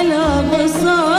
i love a song.